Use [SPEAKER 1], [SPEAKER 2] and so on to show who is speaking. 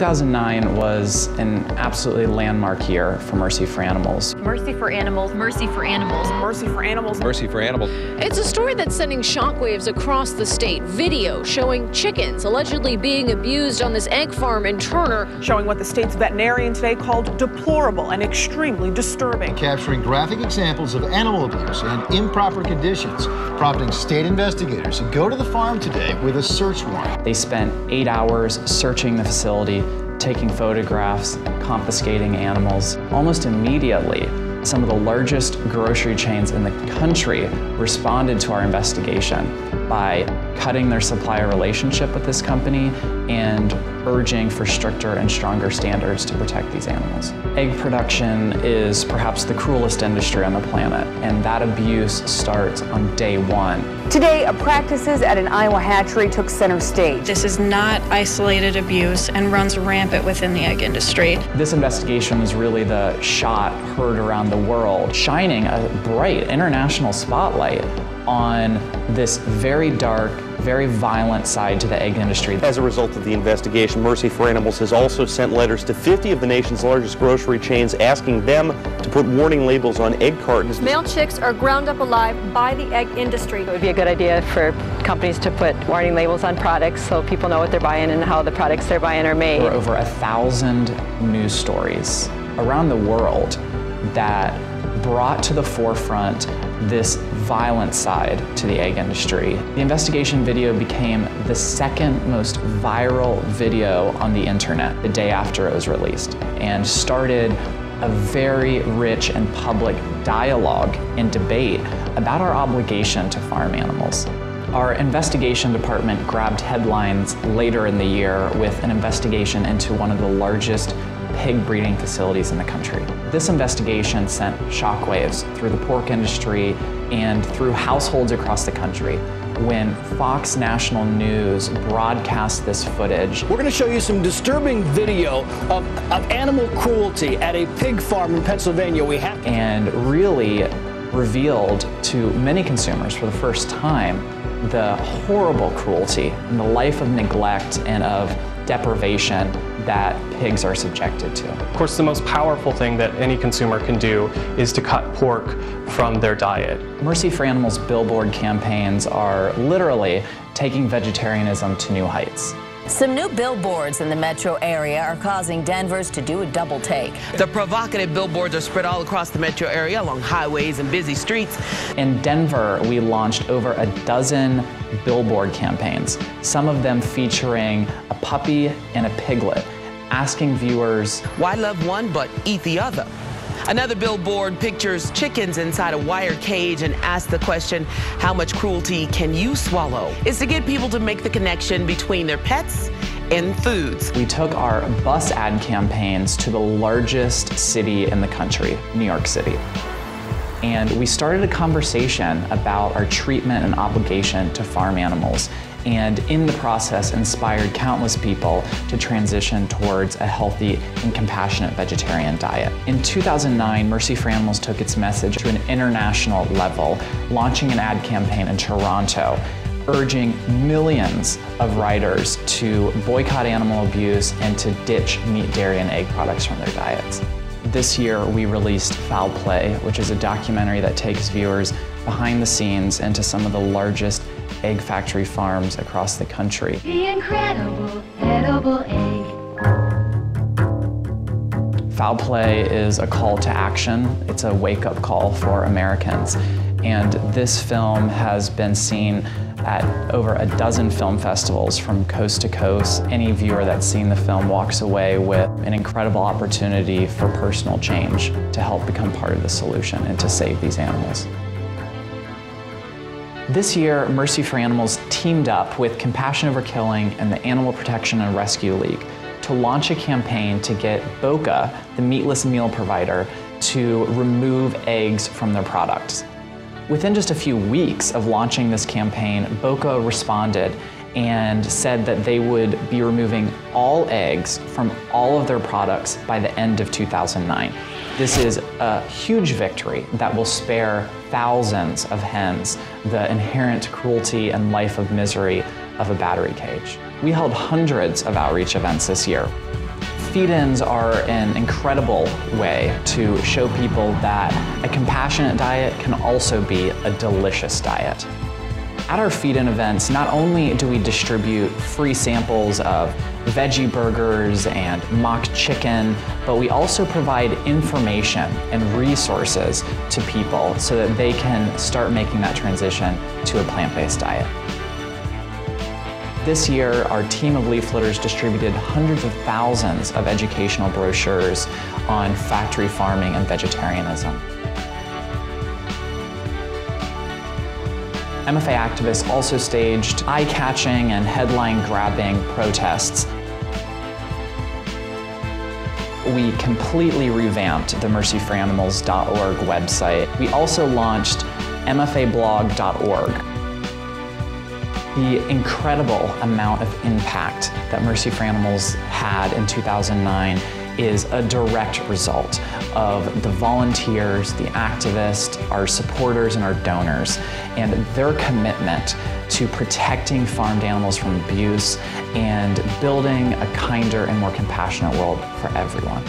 [SPEAKER 1] 2009 was an absolutely landmark year for Mercy for Animals.
[SPEAKER 2] Mercy for Animals.
[SPEAKER 3] Mercy for Animals.
[SPEAKER 4] Mercy for Animals.
[SPEAKER 5] Mercy for Animals.
[SPEAKER 6] It's a story that's sending shockwaves across the state. Video showing chickens allegedly being abused on this egg farm in Turner.
[SPEAKER 4] Showing what the state's veterinarian today called deplorable and extremely disturbing.
[SPEAKER 7] Capturing graphic examples of animal abuse and improper conditions, prompting state investigators to go to the farm today with a search warrant.
[SPEAKER 1] They spent eight hours searching the facility, taking photographs, confiscating animals. Almost immediately, some of the largest grocery chains in the country responded to our investigation by cutting their supplier relationship with this company and urging for stricter and stronger standards to protect these animals. Egg production is perhaps the cruelest industry on the planet, and that abuse starts on day one.
[SPEAKER 8] Today, a practices at an Iowa hatchery took center stage.
[SPEAKER 9] This is not isolated abuse and runs rampant within the egg industry.
[SPEAKER 1] This investigation was really the shot heard around the world, shining a bright international spotlight on this very dark, very violent side to the egg industry.
[SPEAKER 10] As a result of the investigation, Mercy for Animals has also sent letters to 50 of the nation's largest grocery chains asking them to put warning labels on egg cartons.
[SPEAKER 11] Male chicks are ground up alive by the egg industry.
[SPEAKER 12] It would be a good idea for companies to put warning labels on products so people know what they're buying and how the products they're buying are made.
[SPEAKER 1] There are over a thousand news stories around the world that brought to the forefront this violent side to the egg industry. The investigation video became the second most viral video on the internet the day after it was released and started a very rich and public dialogue and debate about our obligation to farm animals. Our investigation department grabbed headlines later in the year with an investigation into one of the largest pig breeding facilities in the country. This investigation sent shockwaves through the pork industry and through households across the country when Fox National News broadcast this footage.
[SPEAKER 13] We're going to show you some disturbing video of, of animal cruelty at a pig farm in Pennsylvania. We have
[SPEAKER 1] and really revealed to many consumers for the first time the horrible cruelty and the life of neglect and of deprivation that pigs are subjected to.
[SPEAKER 14] Of course, the most powerful thing that any consumer can do is to cut pork from their diet.
[SPEAKER 1] Mercy for Animals billboard campaigns are literally taking vegetarianism to new heights.
[SPEAKER 15] Some new billboards in the metro area are causing Denvers to do a double take.
[SPEAKER 16] The provocative billboards are spread all across the metro area along highways and busy streets.
[SPEAKER 1] In Denver, we launched over a dozen billboard campaigns, some of them featuring a puppy and a piglet, asking viewers,
[SPEAKER 16] Why love one but eat the other? Another billboard pictures chickens inside a wire cage and asks the question, how much cruelty can you swallow? It's to get people to make the connection between their pets and foods.
[SPEAKER 1] We took our bus ad campaigns to the largest city in the country, New York City. And we started a conversation about our treatment and obligation to farm animals and in the process inspired countless people to transition towards a healthy and compassionate vegetarian diet. In 2009, Mercy for Animals took its message to an international level, launching an ad campaign in Toronto urging millions of riders to boycott animal abuse and to ditch meat, dairy, and egg products from their diets. This year, we released Fowl Play, which is a documentary that takes viewers behind the scenes into some of the largest egg factory farms across the country.
[SPEAKER 17] The incredible edible egg.
[SPEAKER 1] Fowl play is a call to action. It's a wake-up call for Americans. And this film has been seen at over a dozen film festivals from coast to coast. Any viewer that's seen the film walks away with an incredible opportunity for personal change to help become part of the solution and to save these animals. This year, Mercy for Animals teamed up with Compassion Over Killing and the Animal Protection and Rescue League to launch a campaign to get Boca, the meatless meal provider, to remove eggs from their products. Within just a few weeks of launching this campaign, Boca responded and said that they would be removing all eggs from all of their products by the end of 2009. This is a huge victory that will spare thousands of hens the inherent cruelty and life of misery of a battery cage. We held hundreds of outreach events this year. Feed-ins are an incredible way to show people that a compassionate diet can also be a delicious diet. At our feed-in events, not only do we distribute free samples of veggie burgers and mock chicken, but we also provide information and resources to people so that they can start making that transition to a plant-based diet. This year, our team of leafleters distributed hundreds of thousands of educational brochures on factory farming and vegetarianism. MFA activists also staged eye-catching and headline-grabbing protests. We completely revamped the mercyforanimals.org website. We also launched mfablog.org. The incredible amount of impact that Mercy for Animals had in 2009 is a direct result of the volunteers, the activists, our supporters, and our donors, and their commitment to protecting farmed animals from abuse and building a kinder and more compassionate world for everyone.